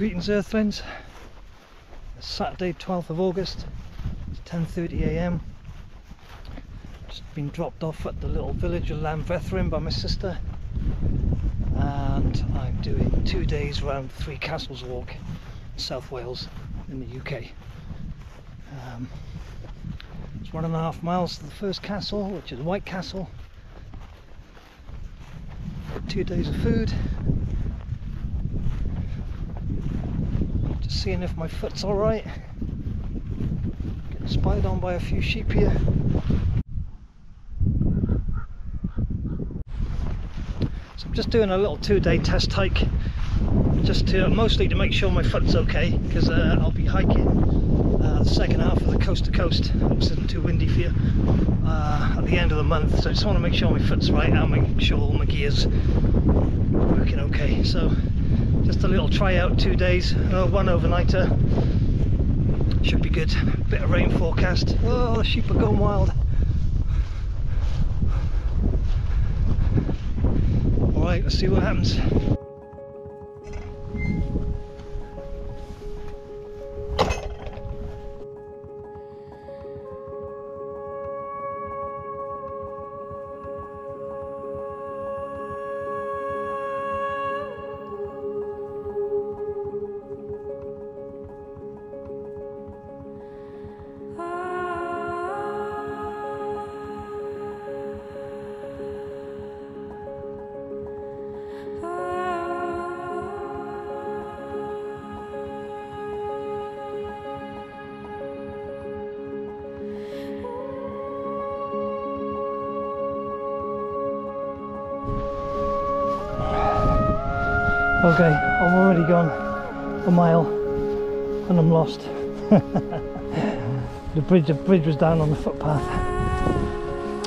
Greetings Earthlings. It's Saturday 12th of August. It's 10.30am. Just been dropped off at the little village of Llanvethrine by my sister. And I'm doing two days round Three Castles Walk South Wales in the UK. Um, it's one and a half miles to the first castle, which is White Castle. Two days of food. Seeing if my foot's alright. Getting spied on by a few sheep here. So I'm just doing a little two-day test hike, just to mostly to make sure my foot's okay, because uh, I'll be hiking uh, the second half of the coast to coast. Hope this isn't too windy for you. Uh, at the end of the month, so I just want to make sure my foot's right and make sure all my gears working okay. So just a little tryout, two days, uh, one overnighter. Should be good. Bit of rain forecast. Oh, the sheep are going wild. Alright, let's see what happens. Okay, I've already gone a mile and I'm lost. the bridge, the bridge was down on the footpath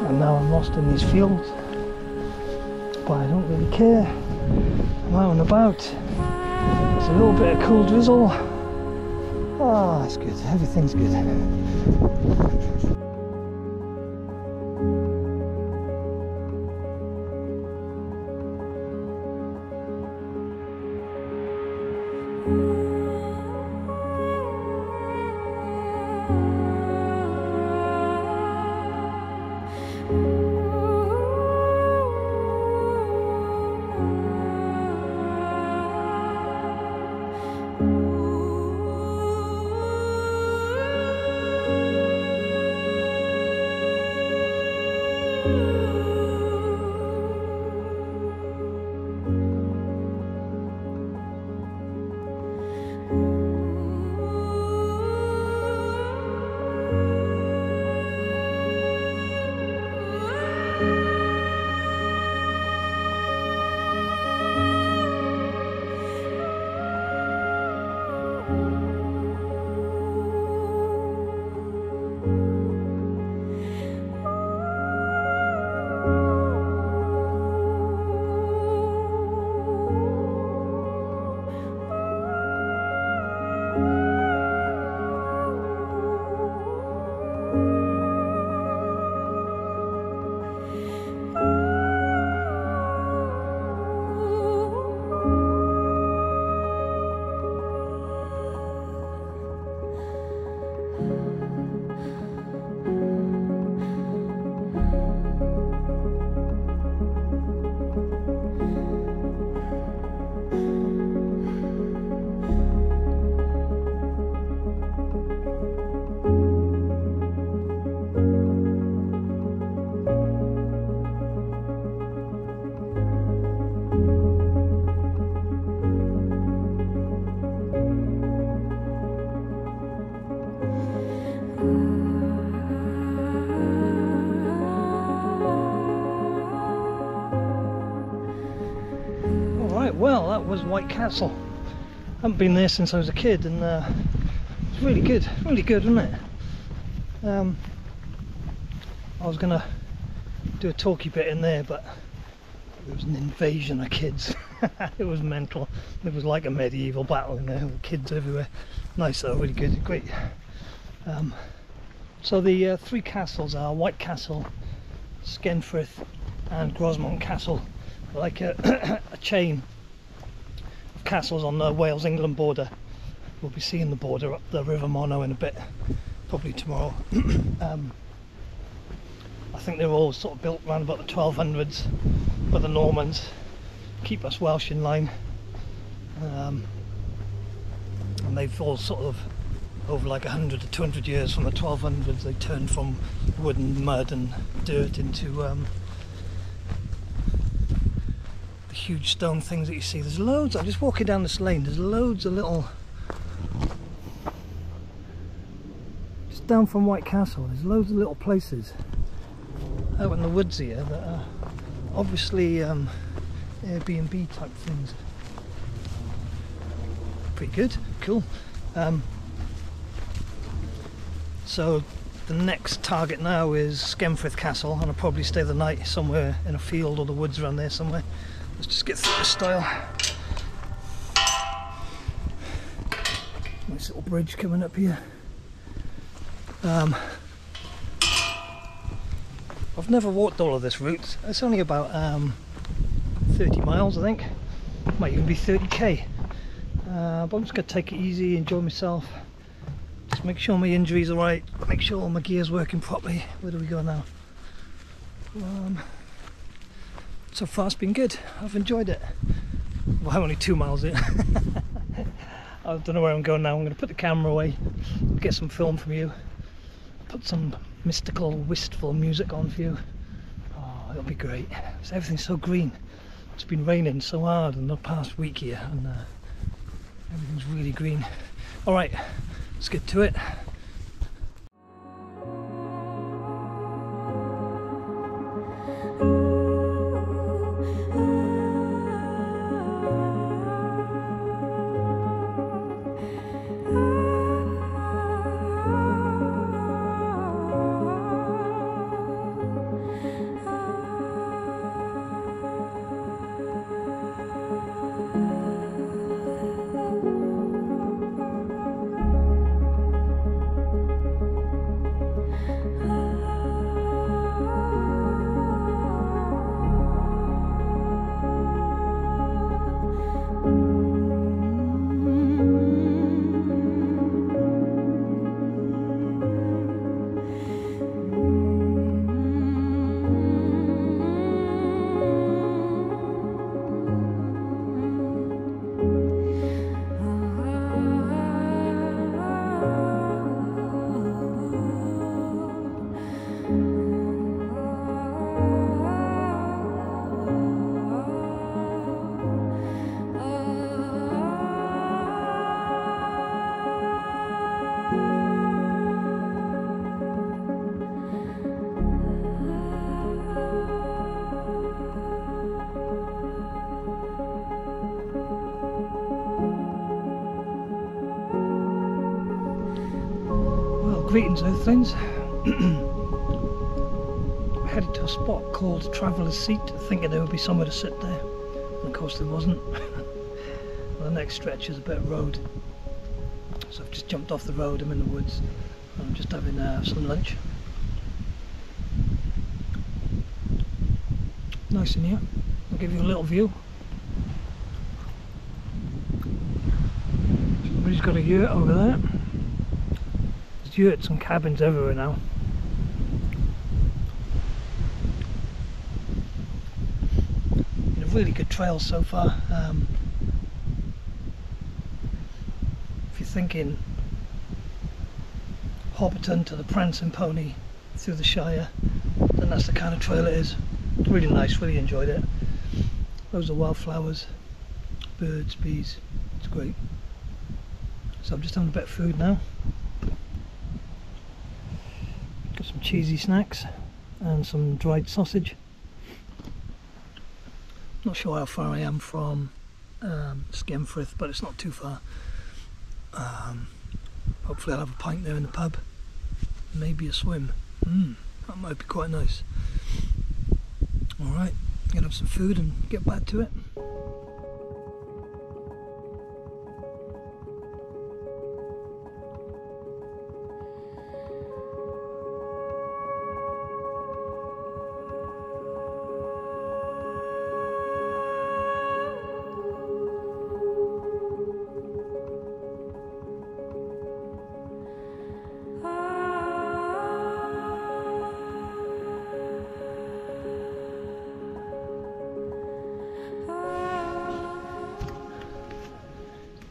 and now I'm lost in these fields. But I don't really care. I'm out and about. There's a little bit of cool drizzle. Ah, it's good. Everything's good. Was White Castle. I haven't been there since I was a kid and uh, it's really good, really good isn't it? Um, I was gonna do a talky bit in there but it was an invasion of kids. it was mental. It was like a medieval battle in there with kids everywhere. Nice though, really good, great. Um, so the uh, three castles are White Castle, Skenfrith and Grosmont Castle like a, a chain castles on the Wales-England border. We'll be seeing the border up the River Monnow in a bit, probably tomorrow. um, I think they were all sort of built around about the 1200s by the Normans, keep us Welsh in line. Um, and they've all sort of over like 100 to 200 years from the 1200s they turned from wood and mud and dirt into um, the huge stone things that you see. There's loads I'm just walking down this lane there's loads of little just down from White Castle there's loads of little places. Out in the woods here that are obviously um, Airbnb type things. Pretty good cool. Um, so the next target now is Skenfrith Castle and I'll probably stay the night somewhere in a field or the woods around there somewhere. Let's just get through the style. Nice little bridge coming up here. Um, I've never walked all of this route. It's only about um, 30 miles I think. Might even be 30k. Uh, but I'm just going to take it easy, enjoy myself Just make sure my injuries are right, make sure all my gear's working properly. Where do we go now? Um, so far it's been good, I've enjoyed it. Well, I'm only two miles in. I don't know where I'm going now. I'm going to put the camera away, get some film from you, put some mystical, wistful music on for you. Oh, it'll be great. Everything's so green. It's been raining so hard in the past week here, and uh, everything's really green. All right, let's get to it. Greetings Earthlings. I headed to a spot called Traveller's Seat thinking there would be somewhere to sit there and of course there wasn't. the next stretch is a bit of road so I've just jumped off the road, I'm in the woods I'm just having uh, some lunch. Nice in here, I'll give you a little view. Somebody's got a yurt over there yurts and cabins everywhere now. Been a really good trail so far. Um, if you're thinking Hobbiton to the Prancing Pony through the Shire, then that's the kind of trail it is. Really nice, really enjoyed it. Loads of wildflowers, birds, bees, it's great. So I'm just having a bit of food now. Cheesy snacks and some dried sausage. Not sure how far I am from um, but it's not too far. Um, hopefully I'll have a pint there in the pub. Maybe a swim. Mm, that might be quite nice. Alright, gonna have some food and get back to it.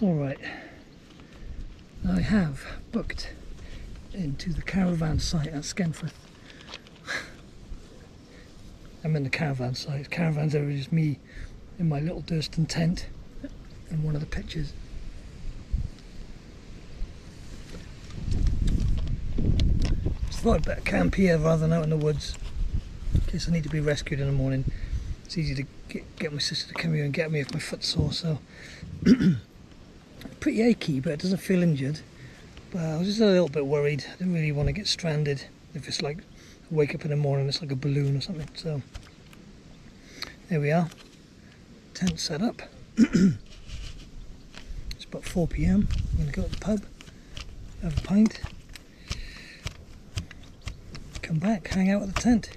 All right, I have booked into the caravan site at Skenfrith. I'm in the caravan site. Caravan's over just me in my little Durston tent in one of the pictures. Just thought I'd better camp here rather than out in the woods in case I need to be rescued in the morning. It's easy to get, get my sister to come here and get me if my foot's sore, so pretty achy, but it doesn't feel injured. But I was just a little bit worried. I didn't really want to get stranded if it's like wake up in the morning, it's like a balloon or something. So there we are, tent set up. it's about 4 pm. I'm to go to the pub, have a pint, come back, hang out at the tent.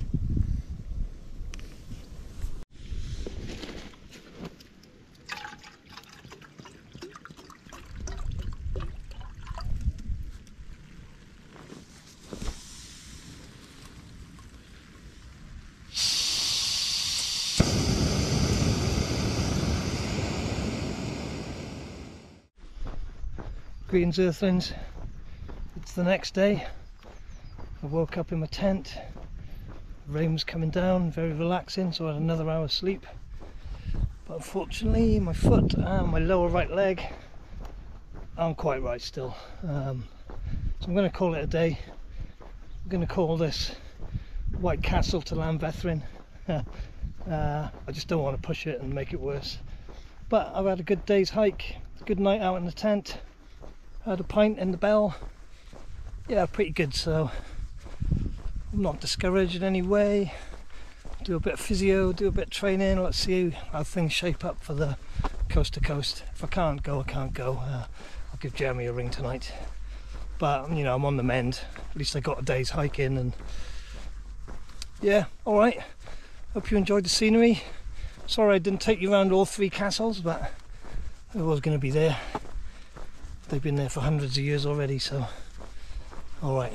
Greetings Earthlings. It's the next day. I woke up in my tent. Rain was coming down, very relaxing, so I had another hour's sleep. But unfortunately my foot and my lower right leg aren't quite right still. Um, so I'm going to call it a day. I'm going to call this White Castle to Llanvethrine. uh, I just don't want to push it and make it worse. But I've had a good day's hike, good night out in the tent had a pint in the bell. Yeah pretty good so I'm not discouraged in any way. Do a bit of physio do a bit of training let's see how things shape up for the coast to coast. If I can't go I can't go. Uh, I'll give Jeremy a ring tonight. But you know I'm on the mend. At least I got a day's hiking and yeah all right. Hope you enjoyed the scenery. Sorry I didn't take you around all three castles but I was going to be there They've been there for hundreds of years already, so all right.